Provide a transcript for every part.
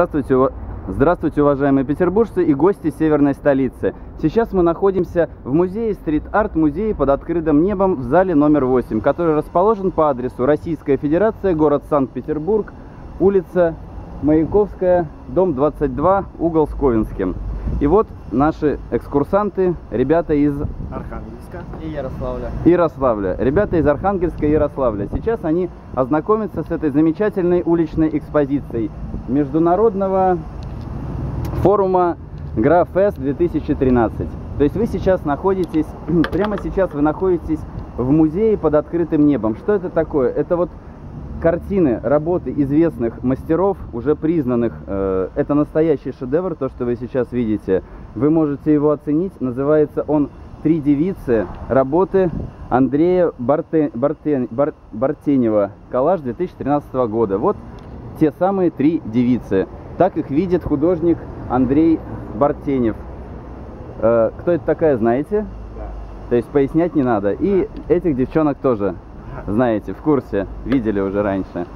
Здравствуйте, Здравствуйте, уважаемые петербуржцы и гости северной столицы. Сейчас мы находимся в музее стрит-арт, музее под открытым небом в зале номер 8, который расположен по адресу Российская Федерация, город Санкт-Петербург, улица Маяковская, дом 22, угол с Ковенским. И вот наши экскурсанты, ребята из Архангельска и Ярославля. Ярославля. Ребята из Архангельска и Ярославля. Сейчас они ознакомятся с этой замечательной уличной экспозицией Международного форума Графест 2013. То есть вы сейчас находитесь, прямо сейчас вы находитесь в музее под открытым небом. Что это такое? Это вот картины, работы известных мастеров, уже признанных. Э, Это настоящий шедевр, то, что вы сейчас видите. Вы можете его оценить. Называется он «Три девицы» работы Андрея Барте- Бартен- Бар- Бартенева. Коллаж 2013 года. Вот те самые три девицы. Так их видит художник Андрей Бартенев. Э, Кто это такая, знаете? Да. То есть пояснять не надо. И этих девчонок тоже знаете, в курсе, видели уже раньше.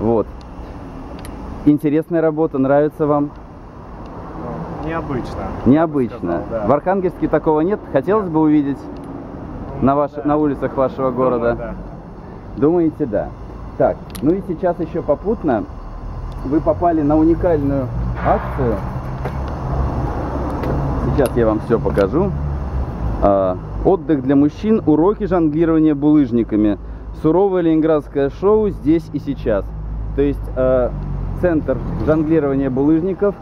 Вот. Интересная работа, нравится вам? Ну, необычно. Необычно. сказал, да. В Архангельске такого нет. Хотелось бы увидеть Ну, на, ваш, да. на улицах вашего Думаю, города. да. Думаете, да. Так, ну и сейчас еще попутно вы попали на уникальную акцию. Сейчас я вам все покажу. А, отдых для мужчин, уроки жонглирования булыжниками. Суровое ленинградское шоу здесь и сейчас. То есть а, центр жонглирования булыжников,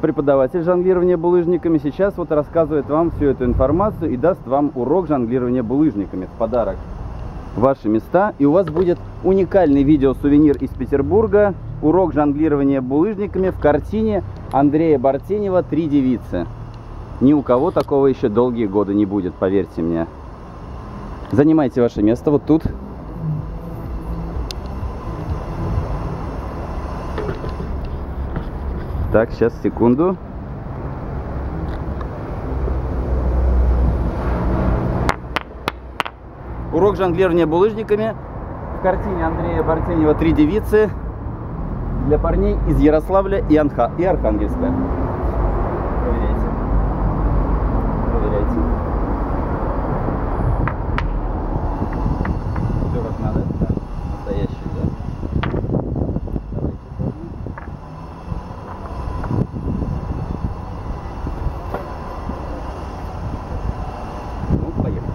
преподаватель жонглирования булыжниками сейчас вот рассказывает вам всю эту информацию и даст вам урок жонглирования булыжниками в подарок ваши места, и у вас будет уникальный видеосувенир из Петербурга, урок жонглирования булыжниками в картине Андрея Бартенева «Три девицы». Ни у кого такого еще долгие годы не будет, поверьте мне. Занимайте ваше место вот тут. Так, сейчас, секунду. Урок жонглирования булыжниками в картине Андрея Бартенева «Три девицы» для парней из Ярославля и, Анха... и Архангельска. Проверяйте. Проверяйте. Все как надо? Да. Настоящий, да? Давайте. Ну, поехали.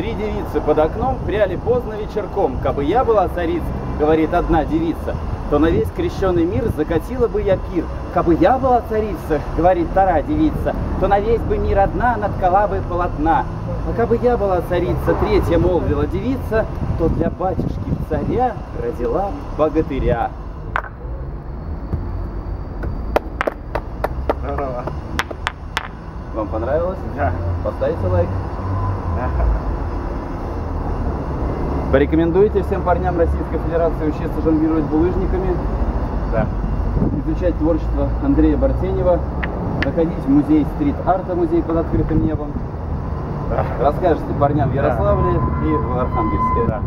Три девицы под окном пряли поздно вечерком. Кабы я была царица, говорит одна девица, то на весь крещенный мир закатила бы я пир. Кабы я была царица, говорит вторая девица, то на весь бы мир одна наткала бы полотна. А кабы я была царица, третья молвила девица, то для батюшки царя родила богатыря. Здорово. Вам понравилось? Да. Поставьте лайк. Порекомендуете всем парням Российской Федерации учиться жонглировать булыжниками, Да. изучать творчество Андрея Бартенева, заходить в музей стрит-арта, музей под открытым небом. Да. Расскажете парням в Да. Ярославле и в Архангельске. Да.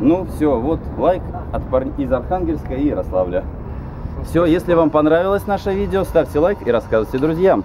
Ну все, вот лайк от парней из Архангельска и Ярославля. Все, если вам понравилось наше видео, ставьте лайк и рассказывайте друзьям.